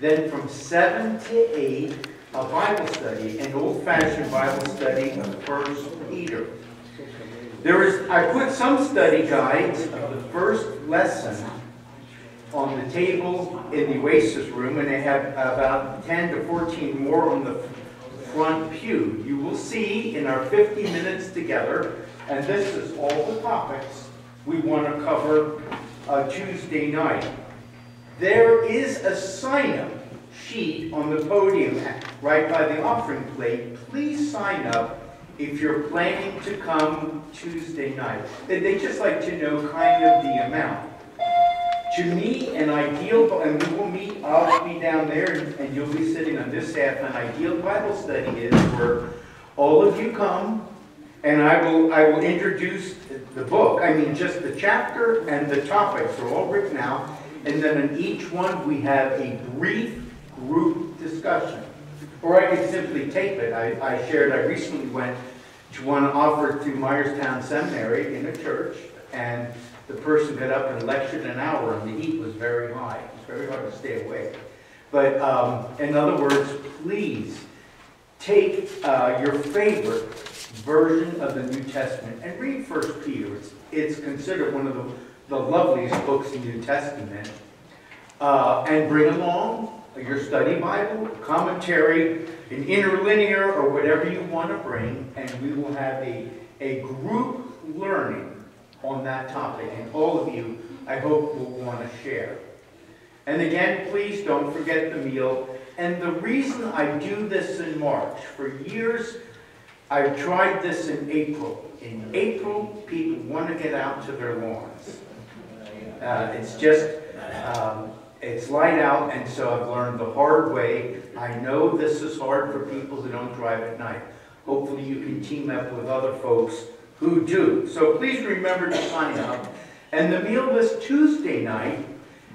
Then from 7 to 8, a Bible study, an old-fashioned Bible study of First Peter. There is, I put some study guides of the first lesson on the table in the Oasis room, and they have about 10 to 14 more on the front pew. You will see in our 50 minutes together, and this is all the topics we want to cover uh, Tuesday night. There is a sign-up sheet on the podium right by the offering plate. Please sign up if you're planning to come Tuesday night. They just like to know kind of the amount. To me, an ideal, and we will meet, I'll be down there and you'll be sitting on this half, an ideal Bible study is where all of you come and I will, I will introduce the book. I mean, just the chapter and the topics are all written out. And then in each one, we have a brief group discussion. Or I could simply tape it. I, I shared, I recently went to one offered through Myerstown Seminary in a church, and the person got up and lectured an hour, and the heat was very high. It was very hard to stay awake. But um, in other words, please take uh, your favorite version of the New Testament and read First Peter. It's, it's considered one of the, the loveliest books in the New Testament. Uh, and bring along your study Bible, commentary, an interlinear, or whatever you want to bring, and we will have a, a group learning on that topic. And all of you, I hope, will want to share. And again, please don't forget the meal. And the reason I do this in March, for years, I've tried this in April. In April, people want to get out to their lawns. Uh, it's just, um, it's light out, and so I've learned the hard way. I know this is hard for people who don't drive at night. Hopefully you can team up with other folks who do. So please remember to sign up. And the meal this Tuesday night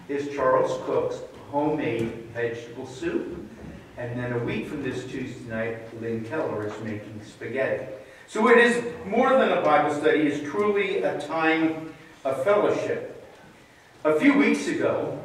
is Charles Cook's homemade vegetable soup. And then a week from this Tuesday night, Lynn Keller is making spaghetti. So it is more than a Bible study, it's truly a time of fellowship. A few weeks ago,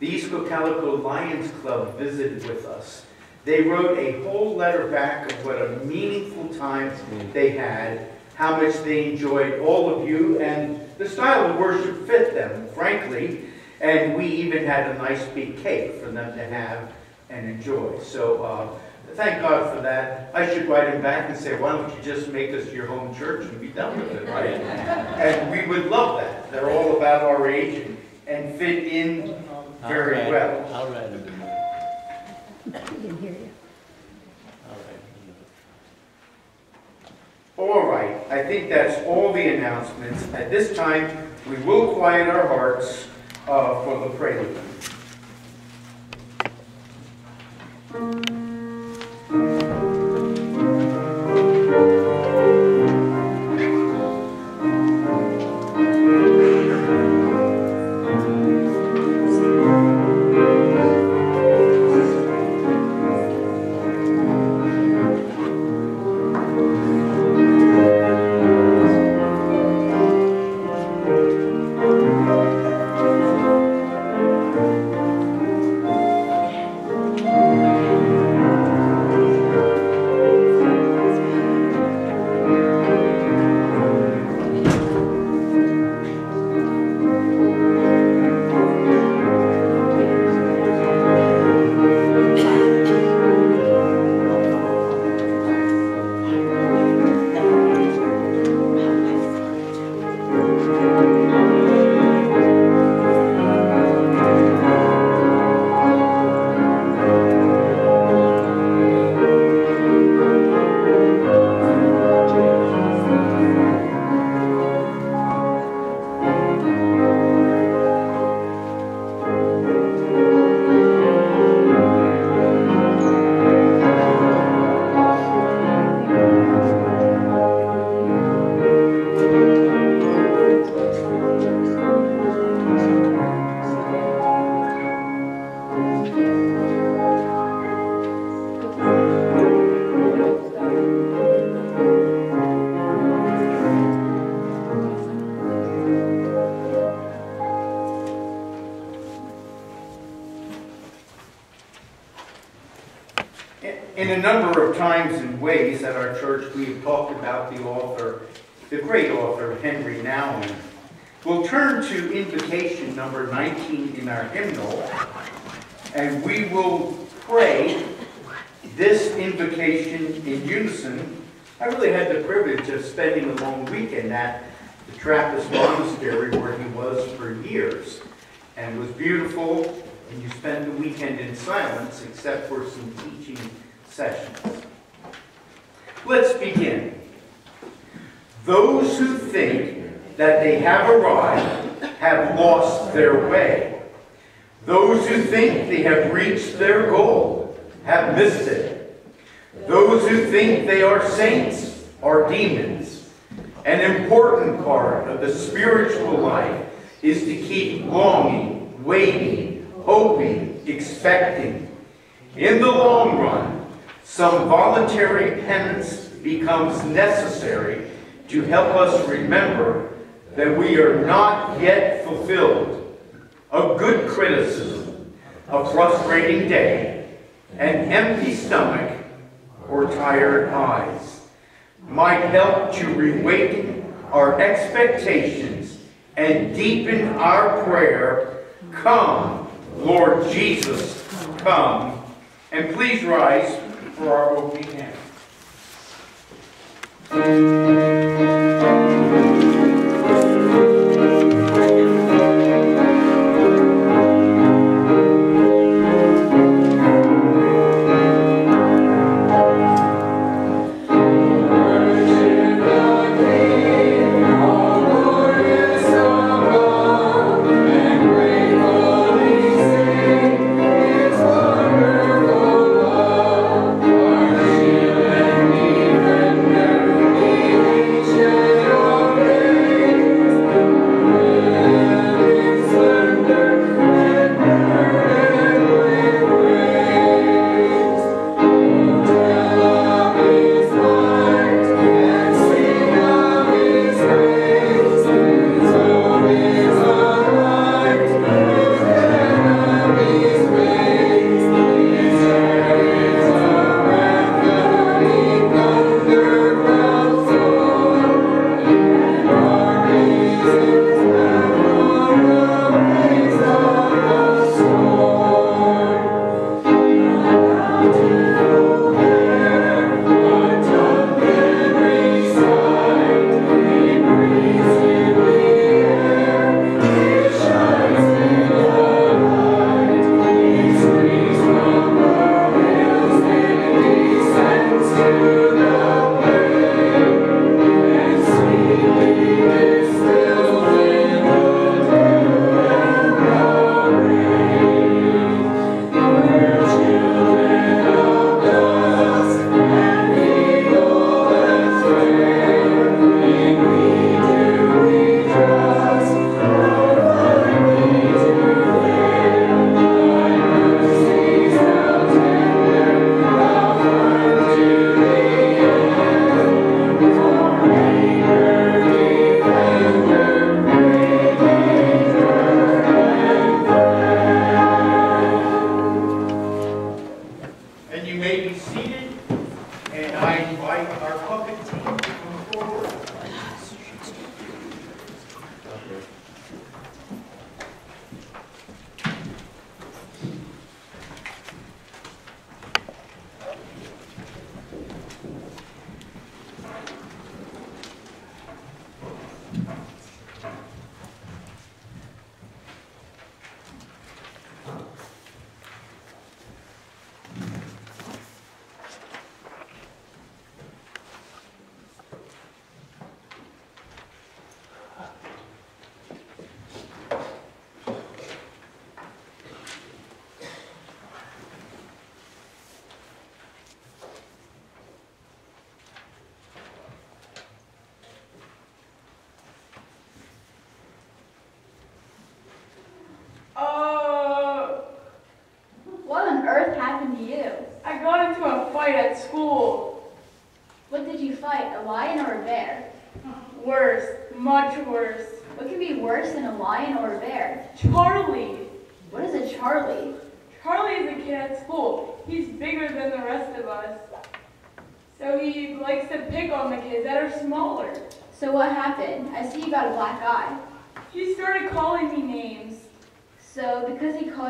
the East Cocalico Lions Club visited with us. They wrote a whole letter back of what a meaningful time they had, how much they enjoyed all of you, and the style of worship fit them, frankly. And we even had a nice big cake for them to have and enjoy. So uh, thank God for that. I should write him back and say, why don't you just make us your home church and be done with it, right? and we would love that. They're all about our age and, and fit in very I'll well. I'll write them. He can hear you. I'll write them. All right, I think that's all the announcements. At this time, we will quiet our hearts uh, for the prelude. In a number of times and ways at our church, we have talked about the author, the great author, Henri Nouwen. We'll turn to invitation number 19 in our hymnal, and we will pray this invocation in unison. I really had the privilege of spending a long weekend at the Trappist Monastery where he was for years. And it was beautiful, and you spend the weekend in silence except for some teaching sessions. Let's begin. Those who think that they have arrived have lost their way. Those who think they have reached their goal have missed it. Those who think they are saints are demons. An important part of the spiritual life is to keep longing, waiting, hoping, expecting. In the long run, some voluntary penance becomes necessary to help us remember that we are not yet fulfilled. A good criticism, a frustrating day, an empty stomach, or tired eyes might help to reawaken our expectations and deepen our prayer, Come, Lord Jesus, come. And please rise for our opening hymn.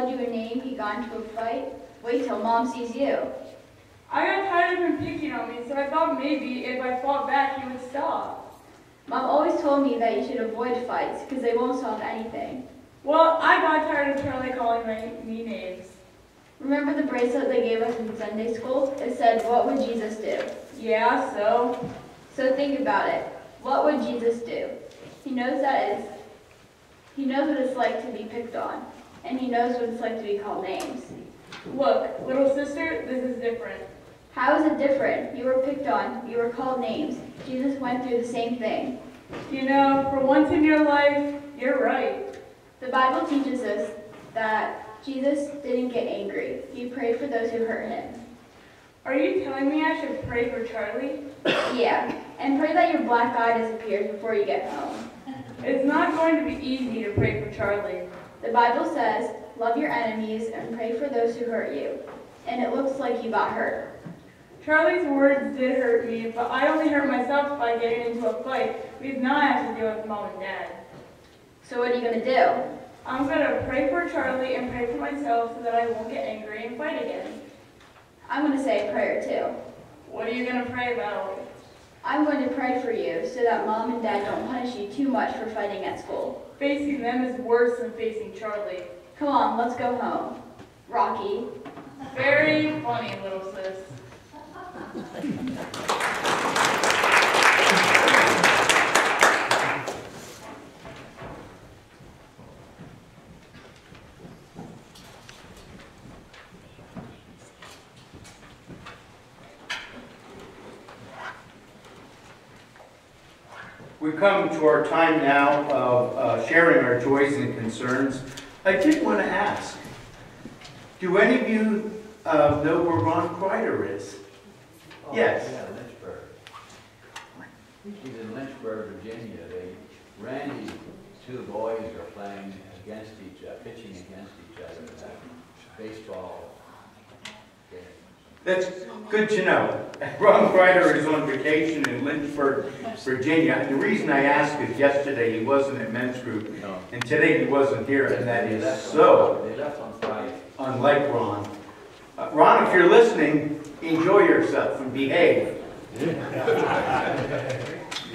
Called you a name, he got into a fight? Wait till mom sees you. I got tired of him picking on me, so I thought maybe if I fought back, he would stop. Mom always told me that you should avoid fights because they won't solve anything. Well, I got tired of Charlie calling my, me names. Remember the bracelet they gave us in Sunday school? It said, What would Jesus do? Yeah, so? So think about it. What would Jesus do? He knows that it's, he knows what it's like to be picked on, and he knows what it's like to be called names. Look, little sister, this is different. How is it different? You were picked on, you were called names. Jesus went through the same thing. You know, for once in your life, you're right. The Bible teaches us that Jesus didn't get angry. He prayed for those who hurt him. Are you telling me I should pray for Charlie? Yeah, and pray that your black eye disappears before you get home. It's not going to be easy to pray for Charlie. The Bible says, love your enemies and pray for those who hurt you. And it looks like you got hurt. Charlie's words did hurt me, but I only hurt myself by getting into a fight because now I have to deal with mom and dad. So what are you going to do? I'm gonna pray for Charlie and pray for myself so that I won't get angry and fight again. I'm going to say a prayer too. What are you gonna pray about? I'm going to pray for you so that mom and dad don't punish you too much for fighting at school. Facing them is worse than facing Charlie. Come on, let's go home. Rocky. Very funny, little sis. We come to our time now of uh, sharing our joys and concerns. I did want to ask, do any of you uh, know where Ron Kreider is? Yes. Oh, Yeah, Lynchburg. He's in Lynchburg, Virginia. They, Randy, two boys are playing against each, other, pitching against each other in that baseball. That's good to know. Ron Kreider is on vacation in Lynchburg, Virginia. The reason I ask is yesterday he wasn't at men's group, No. and today he wasn't here, and that is so They left on Friday. unlike Ron. Uh, Ron, if you're listening, enjoy yourself and behave.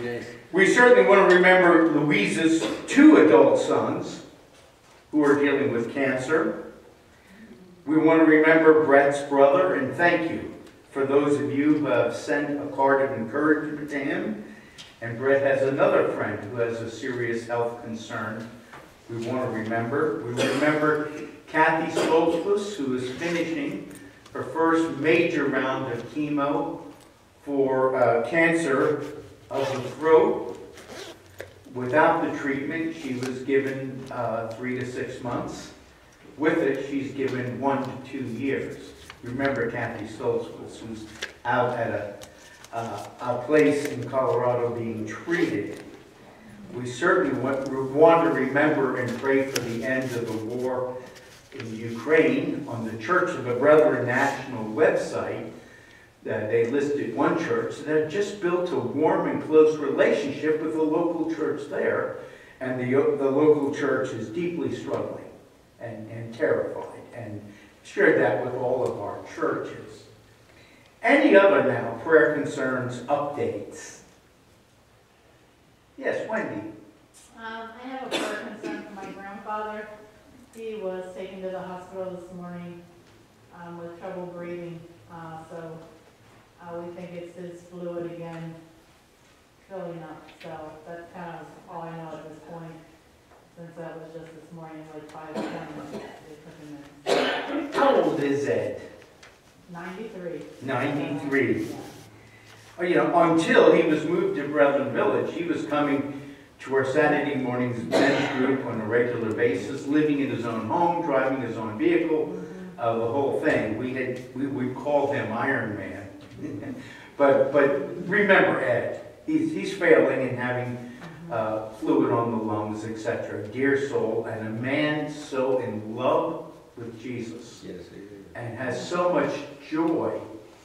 Yes. We certainly want to remember Louise's two adult sons who are dealing with cancer. We want to remember Brett's brother and thank you for those of you who have sent a card of encouragement to him. And Brett has another friend who has a serious health concern we want to remember. We remember Kathy Stoltzfus, who is finishing her first major round of chemo for uh, cancer of the throat. Without the treatment, she was given uh, three to six months. With it, she's given one to two years. Remember Kathy Stoltzfus, who's out at a, uh, a place in Colorado being treated. We certainly want, want to remember and pray for the end of the war in Ukraine. On the Church of the Brethren National website, uh, they listed one church that just built a warm and close relationship with the local church there, and the, the local church is deeply struggling and, and terrified, and shared that with all of our churches. Any other now prayer concerns, updates? Yes, Wendy. Um, I have a prayer concern for my grandfather. He was taken to the hospital this morning, um, with trouble breathing, uh, so, uh, we think it's his fluid again filling up, so that's kind of all I know at this point. Since that was just this morning, like five twenty, they took him in. How old is Ed? Ninety-three. 93. Yeah. Oh, You know, until he was moved to Brethren Village, he was coming to our Saturday mornings men's group on a regular basis, living in his own home, driving his own vehicle, uh, the whole thing. We had, we, we called him Iron Man. But, but remember Ed, he's, he's failing and having uh, fluid on the lungs, etc. Dear soul, and a man so in love with Jesus Yes, and has so much joy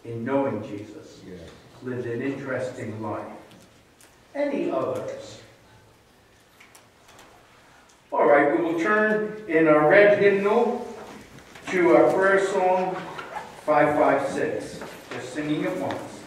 in knowing Jesus. Yes. lived an interesting life. Any others? All right, we will turn in our red hymnal to our prayer song 556, just singing it once.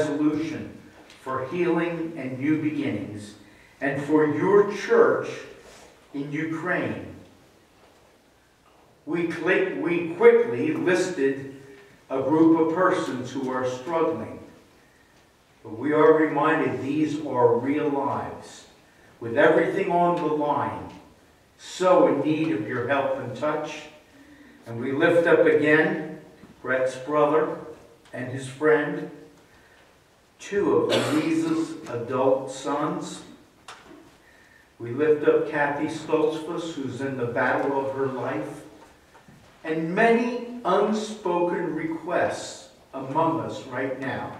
Resolution, for healing and new beginnings, and for your church in Ukraine. We, click, we quickly listed a group of persons who are struggling. But we are reminded these are real lives with everything on the line, so in need of your help and touch. And we lift up again Brett's brother and his friend, two of Louise's adult sons. We lift up Kathy Stoltzfus, who's in the battle of her life, and many unspoken requests among us right now.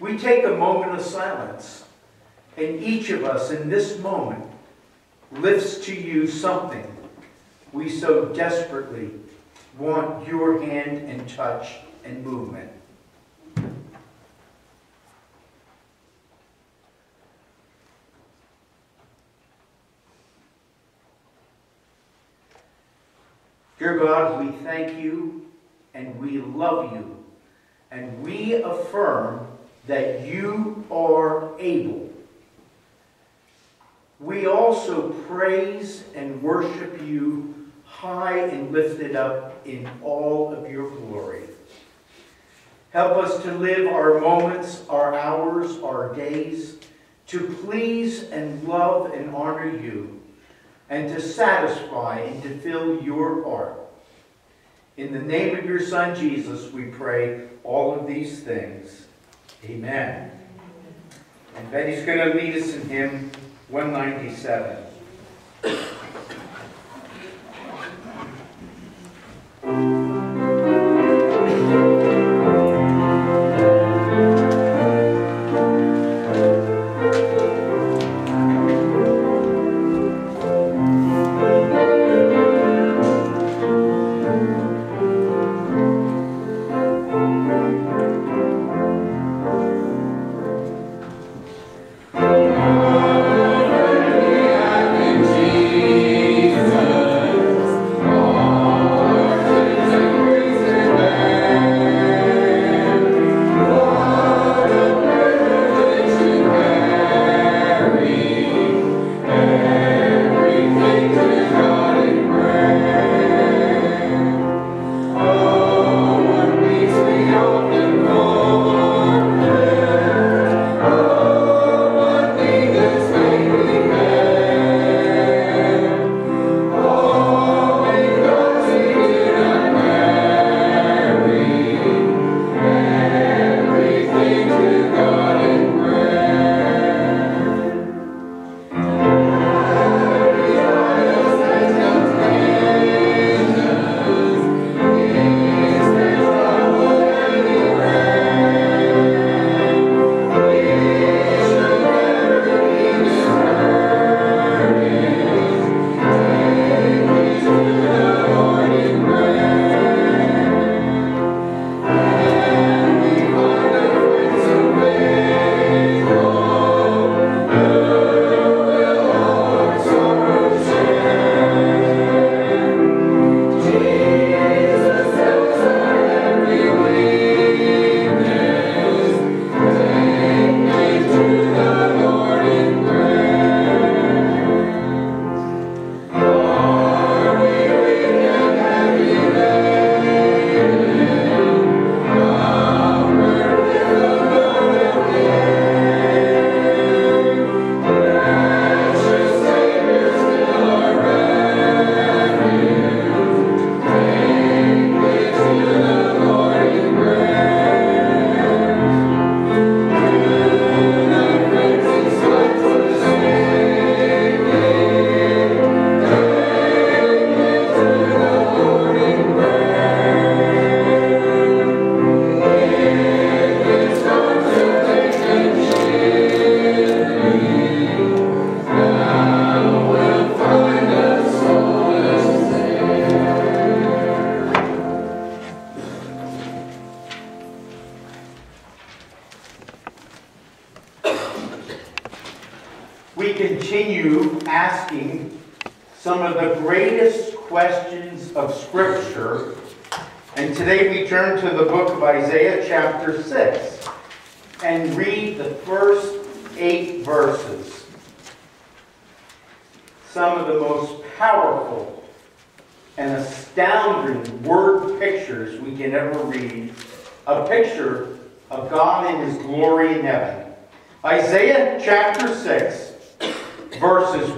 We take a moment of silence and each of us in this moment lifts to you something we so desperately want your hand and touch and movement. Dear God, we thank you and we love you. And we affirm that you are able. We also praise and worship you high and lifted up in all of your glory. Help us to live our moments, our hours, our days, to please and love and honor you, and to satisfy and to fill your heart. In the name of your Son, Jesus, we pray all of these things. Amen. And Betty's going to lead us in hymn 197.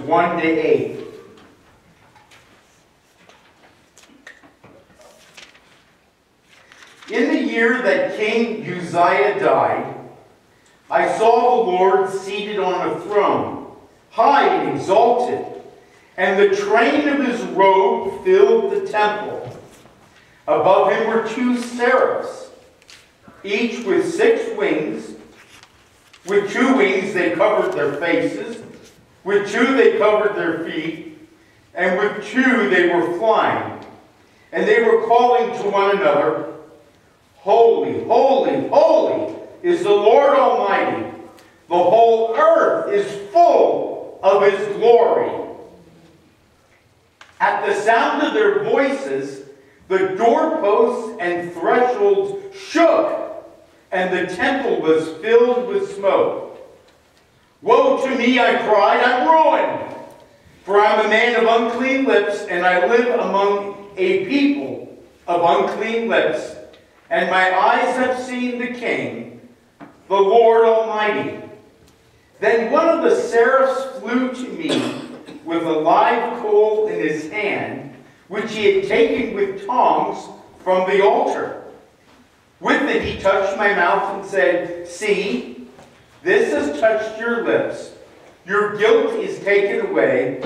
1 to 8. In the year that King Uzziah died, I saw the Lord seated on a throne, high and exalted, and the train of his robe filled the temple. Above him were two seraphs, each with six wings. With two wings they covered their faces, with two they covered their feet, and with two they were flying. And they were calling to one another, Holy, holy, holy is the Lord Almighty. The whole earth is full of His glory. At the sound of their voices, the doorposts and thresholds shook, and the temple was filled with smoke. Woe to me, I cried, I'm ruined, for I'm a man of unclean lips, and I live among a people of unclean lips and my eyes have seen the King, the Lord Almighty. Then one of the seraphs flew to me with a live coal in his hand, which he had taken with tongs from the altar. With it he touched my mouth and said, See, this has touched your lips. Your guilt is taken away,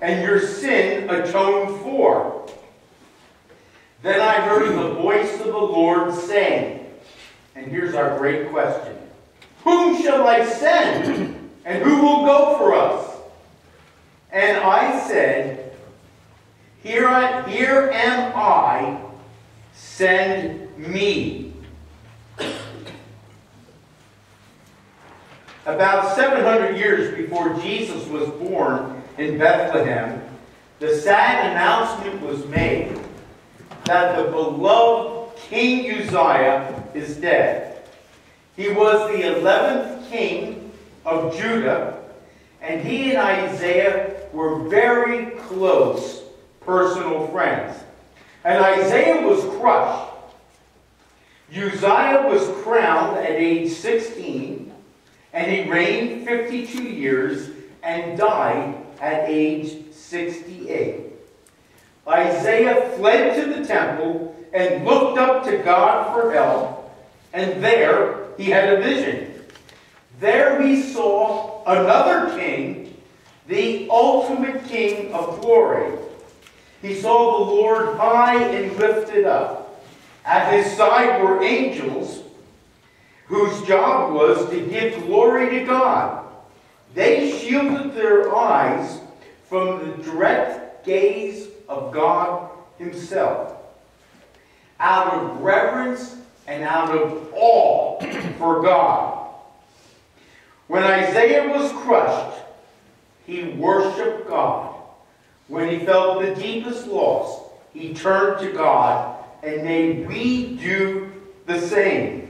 and your sin atoned for. Then I heard the voice of the Lord saying, and here's our great question Whom shall I send? And who will go for us? And I said, Here, I, here am I, send me. About 700 years before Jesus was born in Bethlehem, the sad announcement was made that the beloved King Uzziah is dead. He was the 11th king of Judah, and he and Isaiah were very close personal friends. And Isaiah was crushed. Uzziah was crowned at age 16, and he reigned 52 years and died at age 68. Isaiah fled to the temple and looked up to God for help, and there he had a vision. There he saw another king, the ultimate king of glory. He saw the Lord high and lifted up. At his side were angels whose job was to give glory to God. They shielded their eyes from the direct gaze of God Himself. Out of reverence and out of awe for God. When Isaiah was crushed, he worshiped God. When he felt the deepest loss, he turned to God, and may we do the same.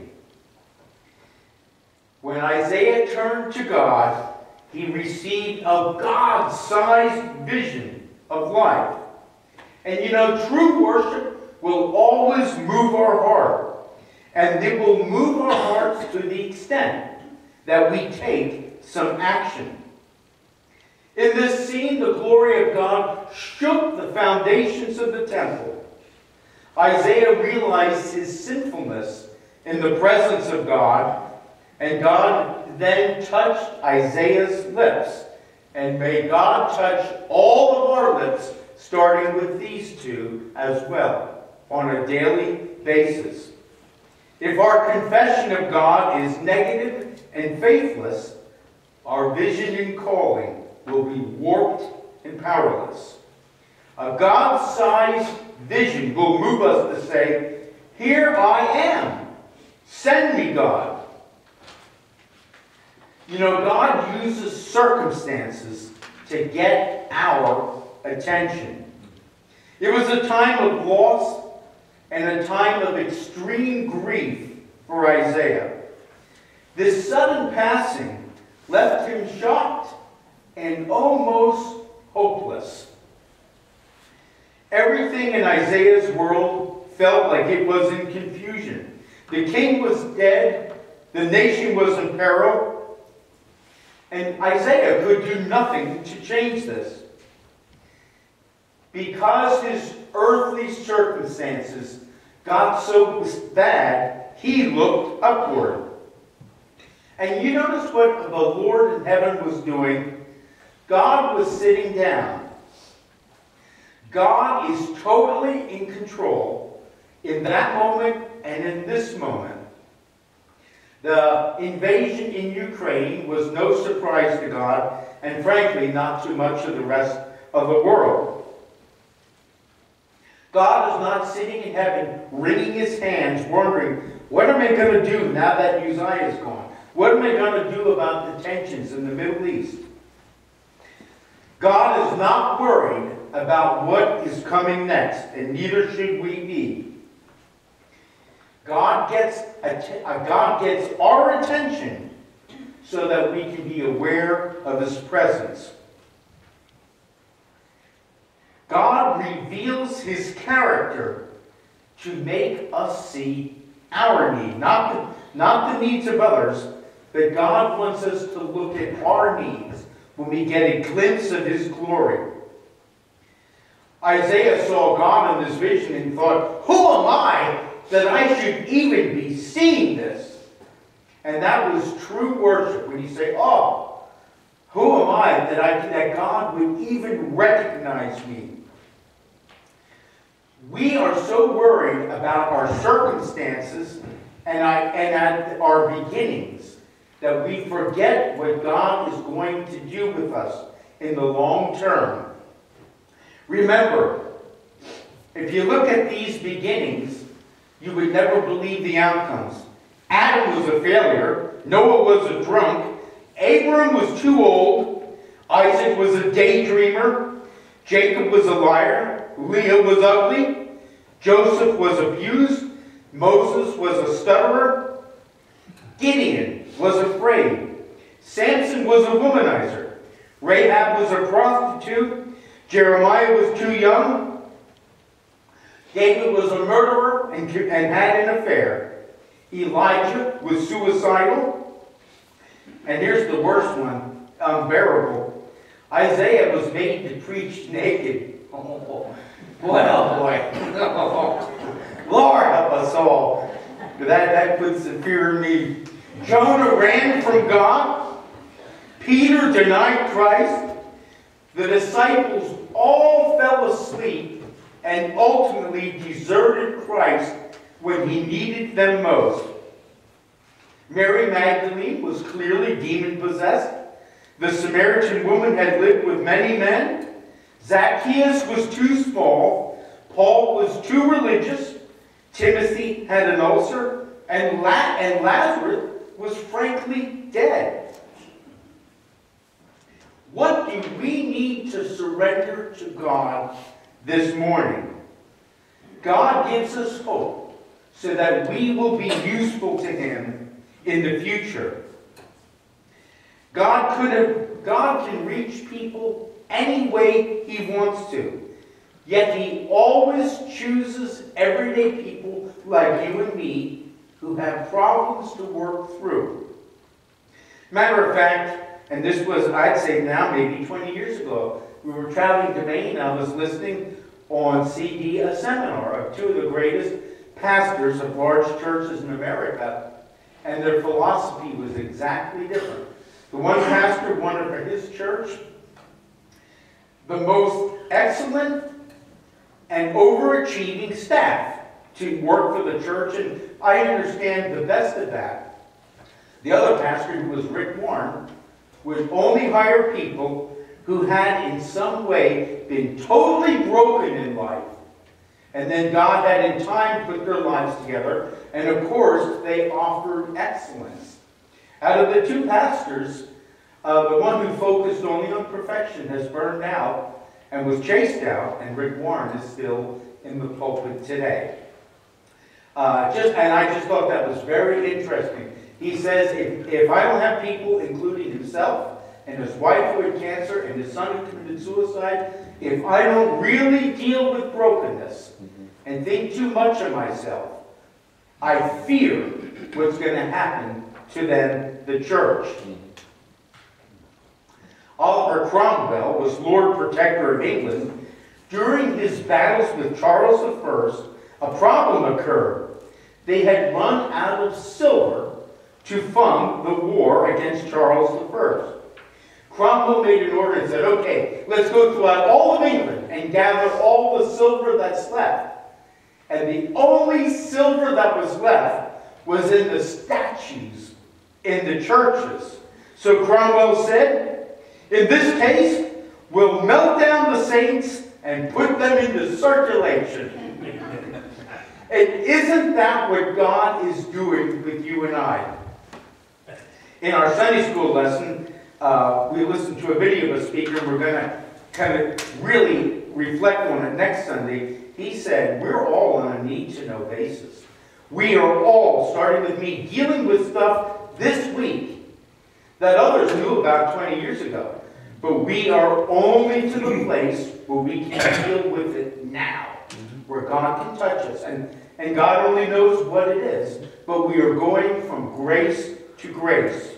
When Isaiah turned to God, he received a God-sized vision of life. And you know, true worship will always move our heart. And it will move our hearts to the extent that we take some action. In this scene, the glory of God shook the foundations of the temple. Isaiah realized his sinfulness in the presence of God, and God then touched Isaiah's lips. And may God touch all of our lips starting with these two as well, on a daily basis. If our confession of God is negative and faithless, our vision and calling will be warped and powerless. A God-sized vision will move us to say, Here I am. Send me, God. You know, God uses circumstances to get our attention. It was a time of loss and a time of extreme grief for Isaiah. This sudden passing left him shocked and almost hopeless. Everything in Isaiah's world felt like it was in confusion. The king was dead, the nation was in peril, and Isaiah could do nothing to change this. Because his earthly circumstances got so bad, he looked upward. And you notice what the Lord in heaven was doing? God was sitting down. God is totally in control in that moment and in this moment. The invasion in Ukraine was no surprise to God, and frankly, not too much of the rest of the world. God is not sitting in heaven wringing his hands, wondering, what am I going to do now that Uzziah is gone? What am I going to do about the tensions in the Middle East? God is not worried about what is coming next, and neither should we be. God gets, uh, God gets our attention so that we can be aware of His presence. God reveals His character to make us see our need, not the, not the needs of others, but God wants us to look at our needs when we get a glimpse of His glory. Isaiah saw God in this vision and thought, Who am I that I should even be seeing this? And that was true worship when you say, Oh, who am I that, I, that God would even recognize me? We are so worried about our circumstances and, I, and our beginnings that we forget what God is going to do with us in the long term. Remember, if you look at these beginnings, you would never believe the outcomes. Adam was a failure, Noah was a drunk, Abram was too old, Isaac was a daydreamer, Jacob was a liar, Leah was ugly, Joseph was abused, Moses was a stutterer, Gideon was afraid, Samson was a womanizer, Rahab was a prostitute, Jeremiah was too young. David was a murderer and, and had an affair. Elijah was suicidal. And here's the worst one, unbearable. Isaiah was made to preach naked. Oh, boy, oh boy. Lord help us all. That, that puts the fear in me. Jonah ran from God. Peter denied Christ. The disciples all fell asleep and ultimately deserted Christ when he needed them most. Mary Magdalene was clearly demon possessed. The Samaritan woman had lived with many men. Zacchaeus was too small. Paul was too religious. Timothy had an ulcer. And, La and Lazarus was frankly dead. What do we need to surrender to God this morning? God gives us hope so that we will be useful to Him in the future. God could have, God can reach people any way He wants to. Yet He always chooses everyday people like you and me who have problems to work through. Matter of fact, and this was, I'd say now, maybe 20 years ago. We were traveling to Maine. I was listening on CD a seminar of two of the greatest pastors of large churches in America, and their philosophy was exactly different. The one pastor wanted for his church the most excellent and overachieving staff to work for the church, and I understand the best of that. The other pastor, who was Rick Warren, would only hire people who had in some way been totally broken in life. And then God had in time put their lives together. And of course, they offered excellence. Out of the two pastors, uh, the one who focused only on perfection has burned out and was chased out, and Rick Warren is still in the pulpit today. Uh, just, and I just thought that was very interesting. He says, if, if I don't have people, including himself, and his wife who had cancer, and his son who committed suicide, if I don't really deal with brokenness and think too much of myself, I fear what's going to happen to then the church. Oliver Cromwell was Lord Protector of England. During his battles with Charles I, a problem occurred. They had run out of silver to fund the war against Charles I. Cromwell made an order and said, okay, let's go throughout all of England and gather all the silver that's left. And the only silver that was left was in the statues in the churches. So Cromwell said, in this case, we'll melt down the saints and put them into circulation. and isn't that what God is doing with you and I? In our Sunday school lesson, uh, we listened to a video of a speaker, and we're going to kind of really reflect on it next Sunday. He said, We're all on a need to know basis. We are all, starting with me, dealing with stuff this week that others knew about 20 years ago. But we are only to the place where we can deal with it now, where God can touch us. And, and God only knows what it is, but we are going from grace to grace.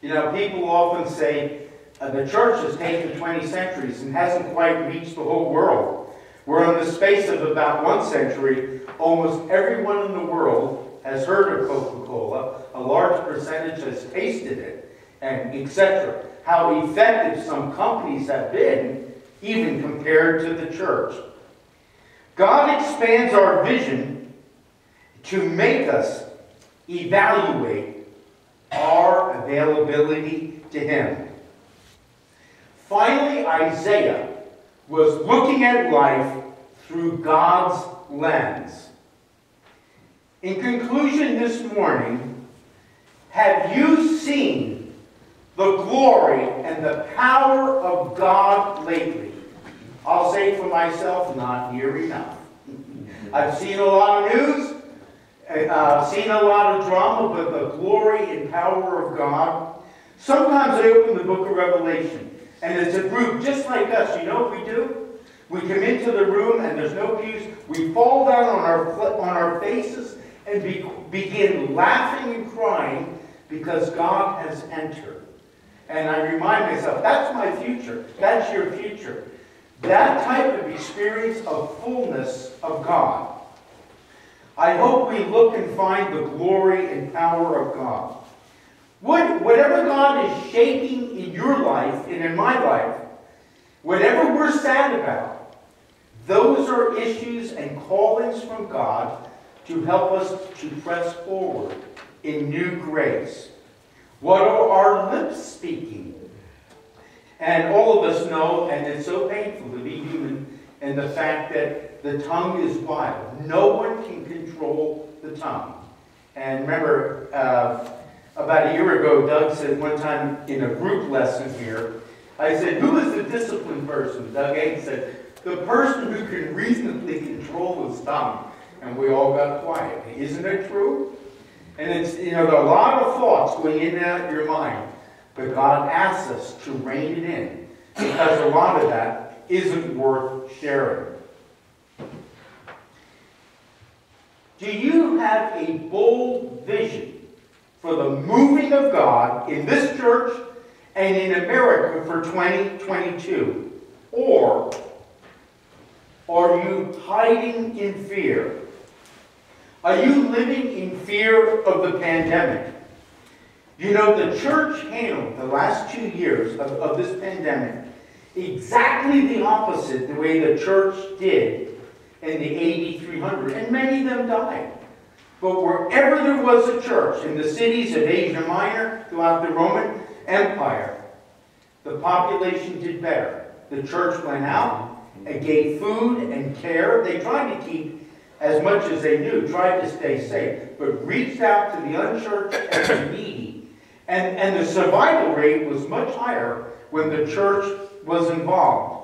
You know, people often say uh, the church has taken 20 centuries and hasn't quite reached the whole world. Where in the space of about one century, almost everyone in the world has heard of Coca-Cola, a large percentage has tasted it, and etc. How effective some companies have been, even compared to the church. God expands our vision to make us evaluate our availability to Him. Finally, Isaiah was looking at life through God's lens. In conclusion this morning, have you seen the glory and the power of God lately? I'll say for myself, not near enough. I've seen a lot of news, uh, seen a lot of drama, but the glory and power of God. Sometimes I open the book of Revelation, and it's a group just like us. You know what we do? We come into the room, and there's no pews. We fall down on our, on our faces and be, begin laughing and crying because God has entered. And I remind myself, that's my future. That's your future. That type of experience of fullness of God I hope we look and find the glory and power of God. What, whatever God is shaking in your life and in my life, whatever we're sad about, those are issues and callings from God to help us to press forward in new grace. What are our lips speaking? And all of us know, and it's so painful to be human, and the fact that the tongue is wild. No one can control the tongue. And remember, uh, about a year ago, Doug said one time in a group lesson here, I said, who is the disciplined person? Doug Aiden said, the person who can reasonably control his tongue. And we all got quiet. Isn't it true? And it's, you know, there are a lot of thoughts going in and out your mind. But God asks us to rein it in. Because a lot of that isn't worth sharing. Do you have a bold vision for the moving of God in this church and in America for 2022? Or are you hiding in fear? Are you living in fear of the pandemic? You know, the church handled the last two years of, of this pandemic exactly the opposite the way the church did in the AD 300, and many of them died. But wherever there was a church, in the cities of Asia Minor, throughout the Roman Empire, the population did better. The church went out and gave food and care. They tried to keep as much as they knew, tried to stay safe, but reached out to the unchurched and the needy. And, and the survival rate was much higher when the church was involved.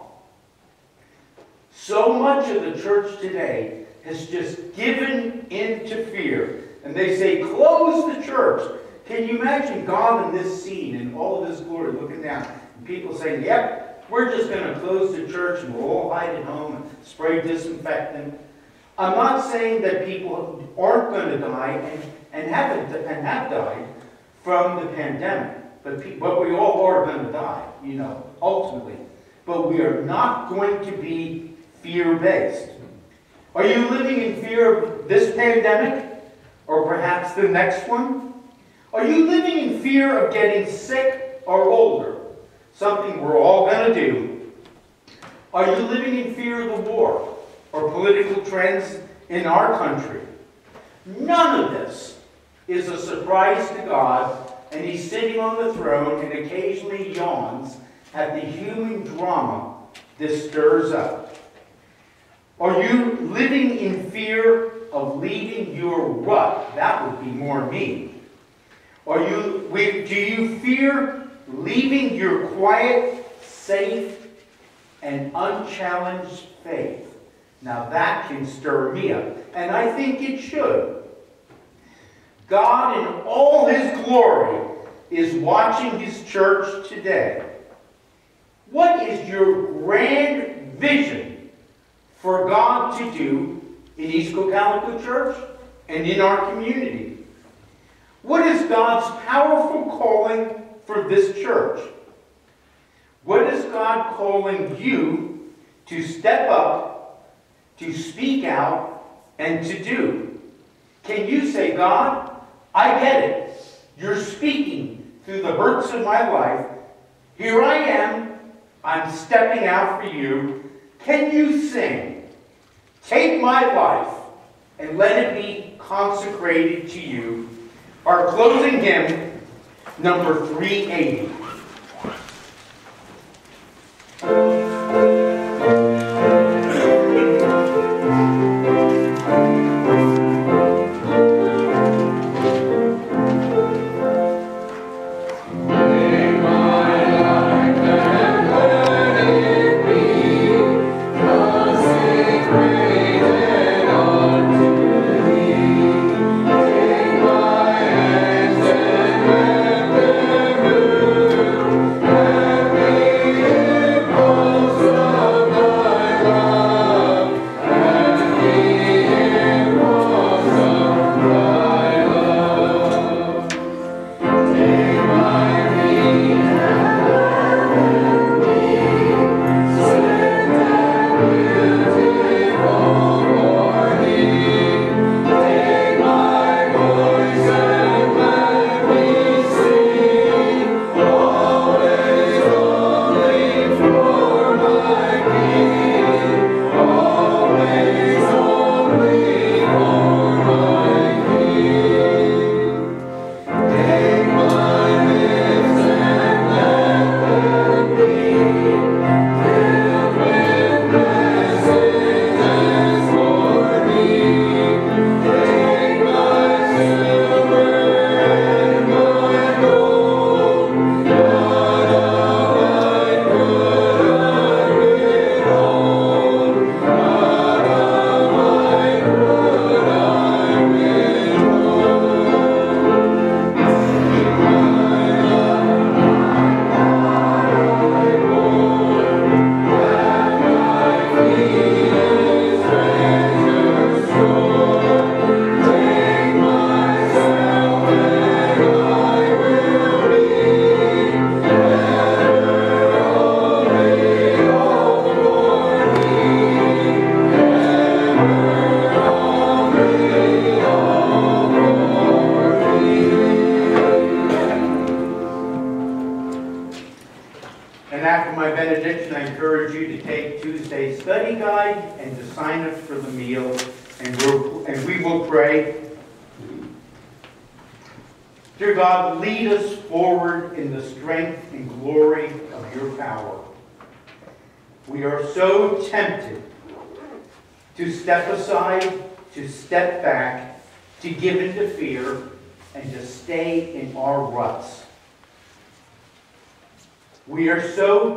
So much of the church today has just given in to fear. And they say, close the church. Can you imagine God in this scene in all of his glory looking down? And people saying, yep, we're just going to close the church and we'll all hide at home and spray disinfectant. I'm not saying that people aren't going to die and, and, haven't, and have died from the pandemic. But, but we all are going to die, you know, ultimately. But we are not going to be fear-based. Are you living in fear of this pandemic? Or perhaps the next one? Are you living in fear of getting sick or older? Something we're all going to do. Are you living in fear of the war or political trends in our country? None of this is a surprise to God, and He's sitting on the throne and occasionally yawns at the human drama this stirs up. Are you living in fear of leaving your rut? That would be more me. Are you, do you fear leaving your quiet, safe, and unchallenged faith? Now that can stir me up, and I think it should. God, in all His glory, is watching His church today. What is your grand vision for God to do in East Cocalico Church and in our community? What is God's powerful calling for this church? What is God calling you to step up, to speak out, and to do? Can you say, God, I get it. You're speaking through the hurts of my life. Here I am. I'm stepping out for you. Can you sing? Take my life and let it be consecrated to you. Our closing hymn, number 380.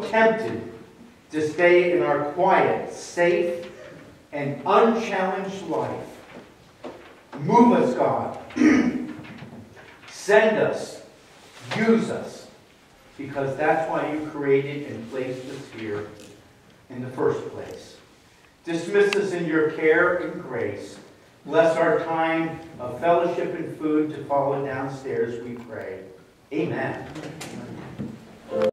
Tempted to stay in our quiet, safe, and unchallenged life. Move us, God. Send us. Use us. Because that's why you created and placed us here in the first place. Dismiss us in your care and grace. Bless our time of fellowship and food to follow downstairs, we pray. Amen.